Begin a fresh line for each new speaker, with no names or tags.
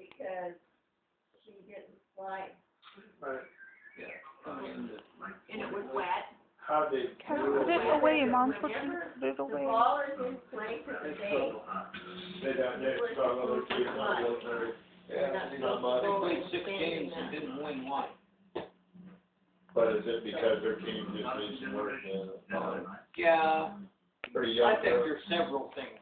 because she didn't like,
Right.
Um, and it was wet.
How they. Do
put it away, Mom's supposed to
Whenever
put it
The
away.
ball is in play for the base,
They got next, saw another kid on military.
Yeah,
Not much.
they played six games and didn't win one.
But is it because their team just needs some work in?
Yeah,
Pretty
I
young.
think there's several things